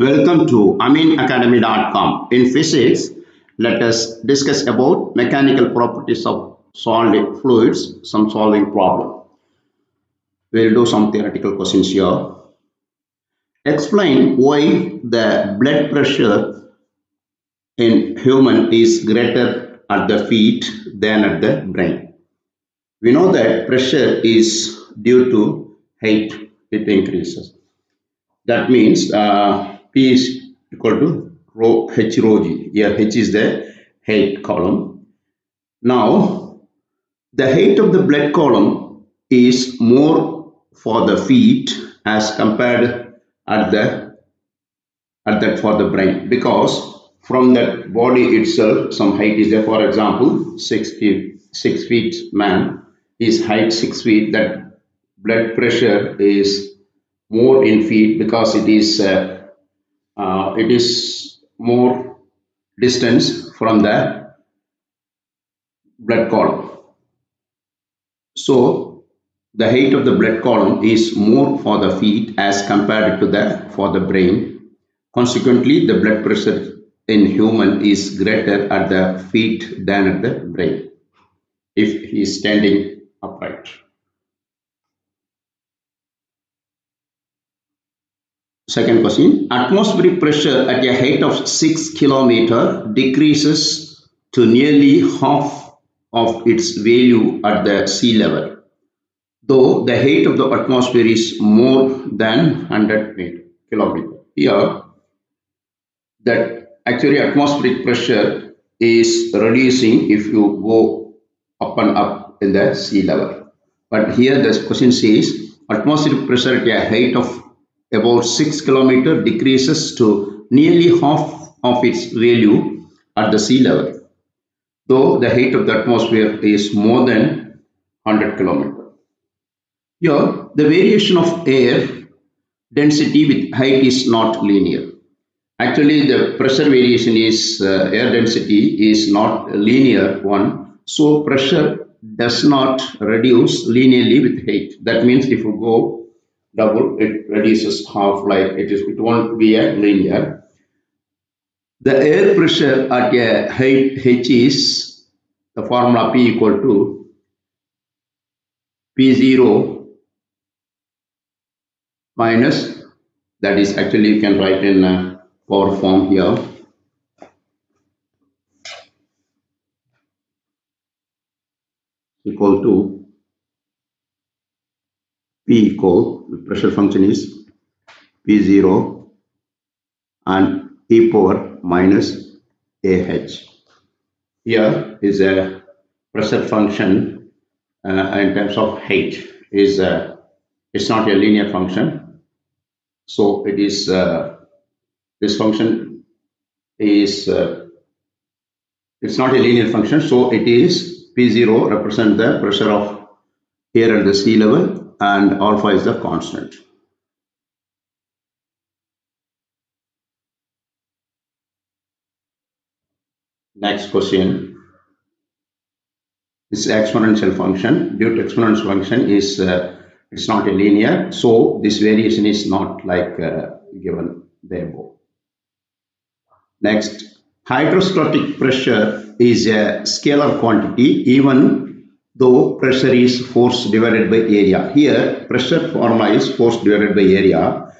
Welcome to ameenacademy.com. In physics, let us discuss about mechanical properties of solid fluids, some solving problem. We'll do some theoretical questions here. Explain why the blood pressure in human is greater at the feet than at the brain. We know that pressure is due to height, it increases. That means uh, P is equal to rho H rho G. Here H is the height column. Now, the height of the blood column is more for the feet as compared at the at that for the brain because from that body itself some height is there for example six feet six feet man is height six feet that blood pressure is more in feet because it is uh, uh, it is more distance from the blood column. So the height of the blood column is more for the feet as compared to the for the brain. Consequently the blood pressure in human is greater at the feet than at the brain if he is standing upright Second question, atmospheric pressure at a height of 6 kilometer decreases to nearly half of its value at the sea level, though the height of the atmosphere is more than 100 kilometer. Here, that actually atmospheric pressure is reducing if you go up and up in the sea level. But here the question says atmospheric pressure at a height of about 6 kilometer decreases to nearly half of its value at the sea level, though the height of the atmosphere is more than 100 kilometer. Here, the variation of air density with height is not linear. Actually, the pressure variation is uh, air density is not linear one. So pressure does not reduce linearly with height. That means if you go double, it reduces half like it is, it won't be a linear. The air pressure at a height h is the formula P equal to P0 minus, that is actually you can write in a power form here. equal to P equal, the pressure function is P0 and e power minus AH. Here is a pressure function uh, in terms of height is uh, it's not a linear function. So it is uh, this function is uh, it's not a linear function. So it is P0 represent the pressure of air at the sea level and alpha is the constant. Next question. This exponential function. Due to exponential function is uh, it's not a linear, so this variation is not like uh, given there above. Next, hydrostatic pressure is a scalar quantity even though pressure is force divided by area. Here, pressure formula is force divided by area,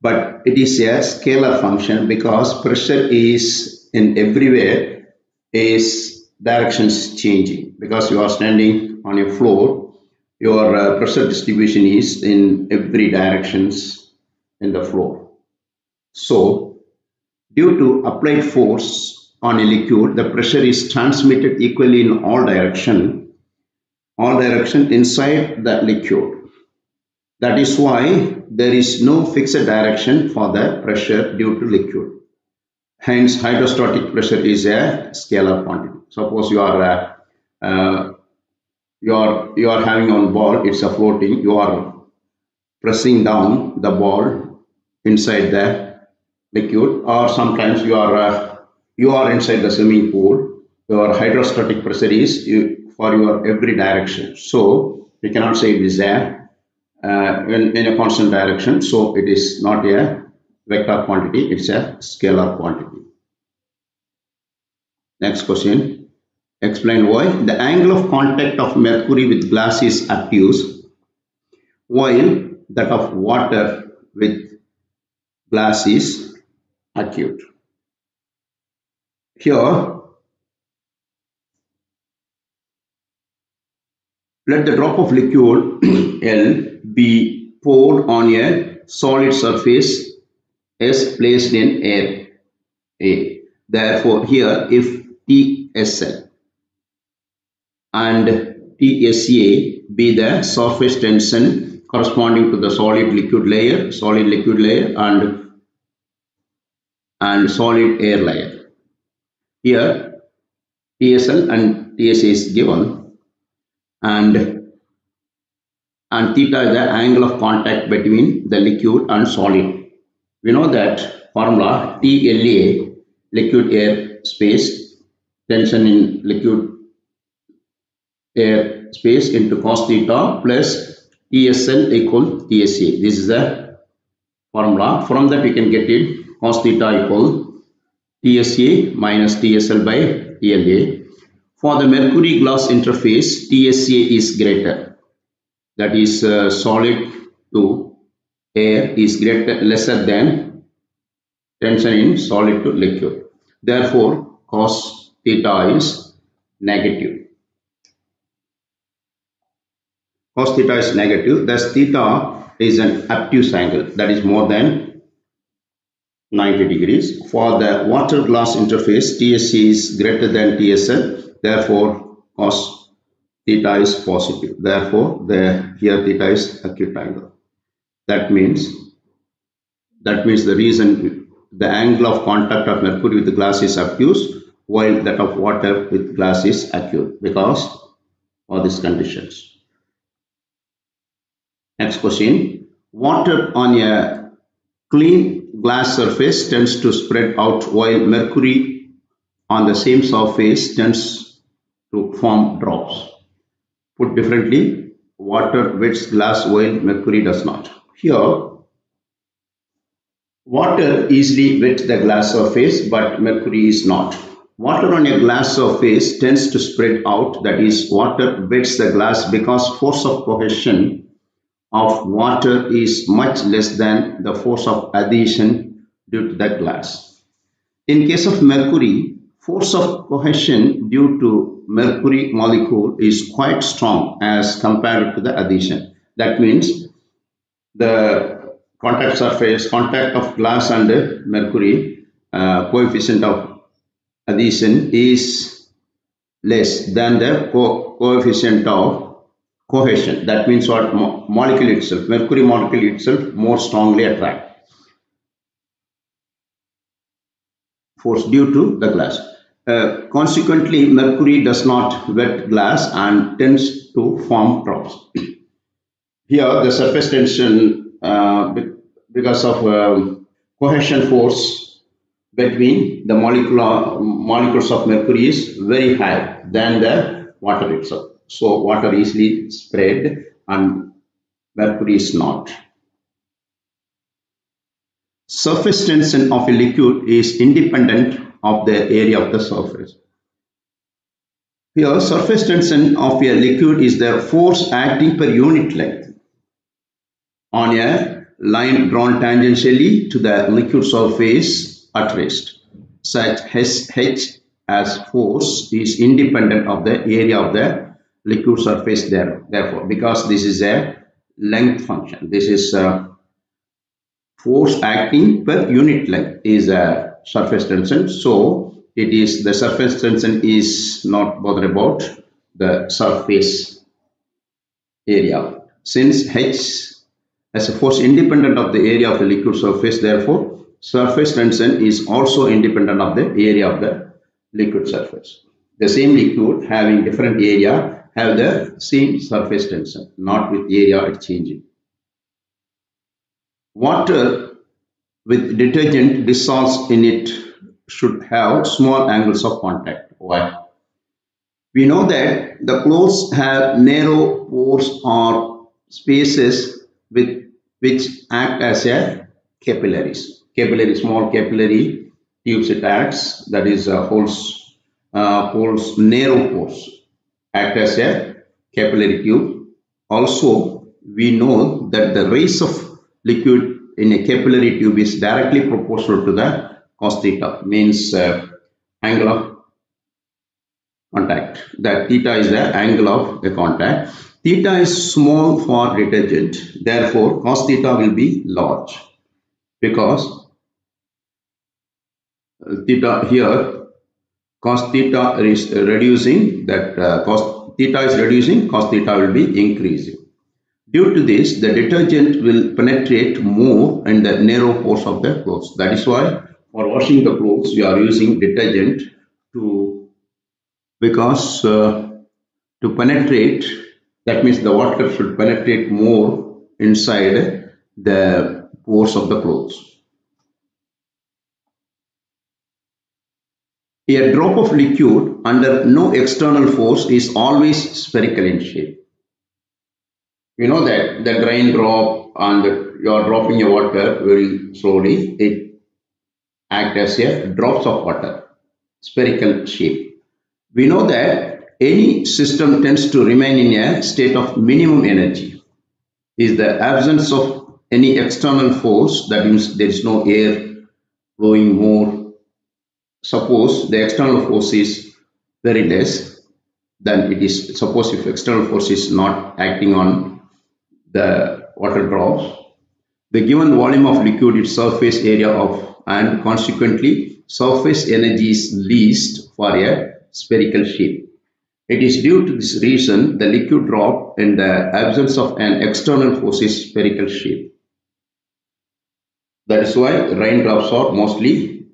but it is a scalar function because pressure is in everywhere is directions changing because you are standing on a floor, your uh, pressure distribution is in every directions in the floor. So, due to applied force on a liquid, the pressure is transmitted equally in all direction all direction inside the liquid. That is why there is no fixed direction for the pressure due to liquid. Hence, hydrostatic pressure is a scalar quantity. Suppose you are uh, uh, you are you are having on ball, it's a floating. You are pressing down the ball inside the liquid, or sometimes you are uh, you are inside the swimming pool. Your hydrostatic pressure is you, for your every direction. So we cannot say it is there uh, in, in a constant direction. So it is not a vector quantity, it's a scalar quantity. Next question. Explain why. The angle of contact of mercury with glass is obtuse while that of water with glass is acute. Here, let the drop of liquid L be poured on a solid surface S placed in air A. Therefore, here if TSL and TSA be the surface tension corresponding to the solid liquid layer, solid liquid layer and, and solid air layer. Here TSL and TSA is given and and theta is the angle of contact between the liquid and solid. We know that formula TLA liquid air space tension in liquid air space into cos theta plus TSL equal TSA. This is the formula. From that we can get it cos theta equal TSA minus TSL by TLA. For the mercury glass interface, TSA is greater. That is uh, solid to air is greater lesser than tension in solid to liquid. Therefore, cos theta is negative. Cos theta is negative, thus theta is an obtuse angle that is more than 90 degrees. For the water glass interface, TSC is greater than TSL, therefore cos theta is positive. Therefore, the here theta is acute angle. That means that means the reason the angle of contact of mercury with glass is obtuse while that of water with glass is acute because of these conditions. Next question. Water on a clean glass surface tends to spread out while mercury on the same surface tends to form drops. Put differently, water wets glass while mercury does not. Here, water easily wets the glass surface but mercury is not. Water on a glass surface tends to spread out, that is, water wets the glass because force of cohesion of water is much less than the force of adhesion due to the glass. In case of mercury, force of cohesion due to mercury molecule is quite strong as compared to the adhesion. That means the contact surface, contact of glass and mercury, uh, coefficient of adhesion is less than the co coefficient of cohesion. That means what mo molecule itself, mercury molecule itself more strongly attract force due to the glass. Uh, consequently, mercury does not wet glass and tends to form drops. Here, the surface tension uh, because of um, cohesion force between the molecular molecules of mercury is very high than the water itself. So water easily spread and mercury is not. Surface tension of a liquid is independent of the area of the surface. Here surface tension of a liquid is the force acting per unit length on a line drawn tangentially to the liquid surface at rest. Such H as force is independent of the area of the liquid surface there. Therefore, because this is a length function, this is a force acting per unit length is a surface tension. So, it is the surface tension is not bothered about the surface area. Since H as a force independent of the area of the liquid surface, therefore, surface tension is also independent of the area of the liquid surface. The same liquid having different area have the same surface tension, not with area it changing. Water with detergent dissolves in it should have small angles of contact. Why? We know that the clothes have narrow pores or spaces with which act as a capillaries capillary, small capillary tubes it acts, that is uh, holds, uh, holds narrow pores, act as a capillary tube. Also, we know that the raise of liquid in a capillary tube is directly proportional to the cos theta, means uh, angle of contact. That theta is the angle of the contact. Theta is small for detergent, therefore cos theta will be large because uh, theta here cos theta is reducing that uh, cos theta is reducing cos theta will be increasing due to this the detergent will penetrate more in the narrow pores of the clothes that is why for washing the clothes we are using detergent to because uh, to penetrate that means the water should penetrate more inside the pores of the clothes A drop of liquid under no external force is always spherical in shape. You know that the drain drop and you are dropping your water very slowly, it act as a drops of water, spherical shape. We know that any system tends to remain in a state of minimum energy. Is the absence of any external force, that means there is no air flowing more suppose the external force is very less then it is suppose if external force is not acting on the water drops. The given volume of liquid its surface area of and consequently surface energy is least for a spherical shape it is due to this reason the liquid drop in the absence of an external force is spherical shape that is why raindrops are mostly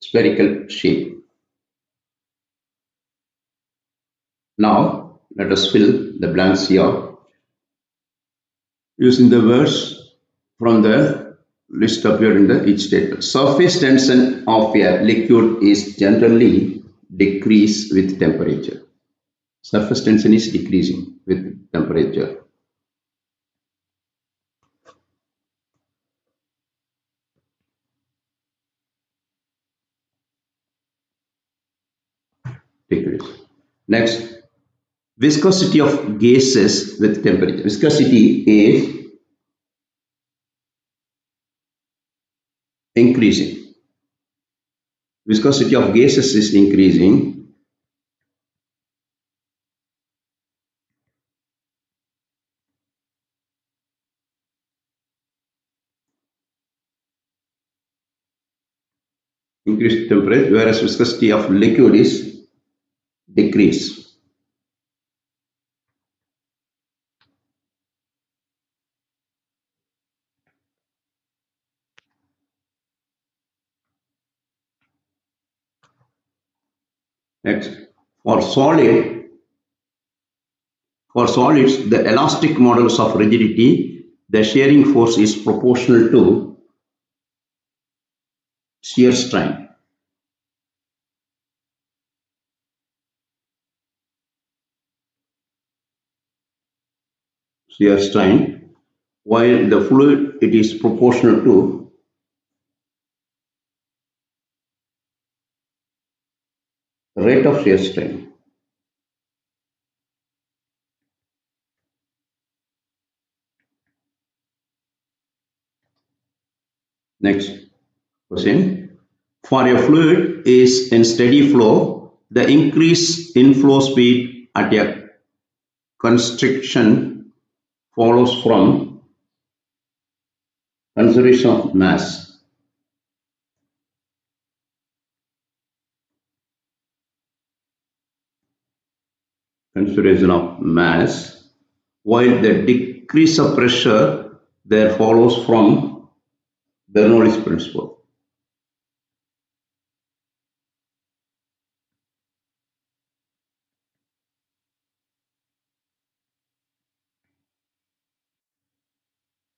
spherical shape. Now, let us fill the blanks here using the words from the list appeared in the each statement. Surface tension of a liquid is generally decrease with temperature. Surface tension is decreasing with temperature. degrees. Next, viscosity of gases with temperature. Viscosity is increasing. Viscosity of gases is increasing. Increased temperature, whereas viscosity of liquid is decrease For solid, for solids, the elastic modulus of rigidity, the shearing force is proportional to shear strain. shear strain while the fluid it is proportional to rate of shear strain. Next question. For a fluid is in steady flow, the increase in flow speed at a constriction follows from conservation of mass. Consideration of mass, while the decrease of pressure there follows from Bernoulli's principle.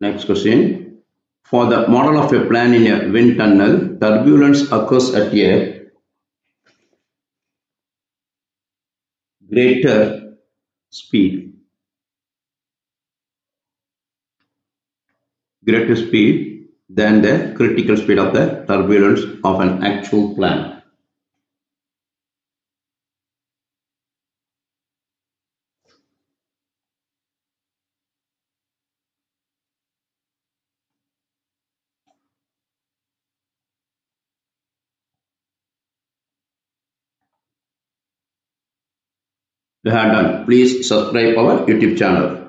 Next question. For the model of a plane in a wind tunnel, turbulence occurs at a greater speed. Greater speed than the critical speed of the turbulence of an actual plant. We have done. Please subscribe our YouTube channel.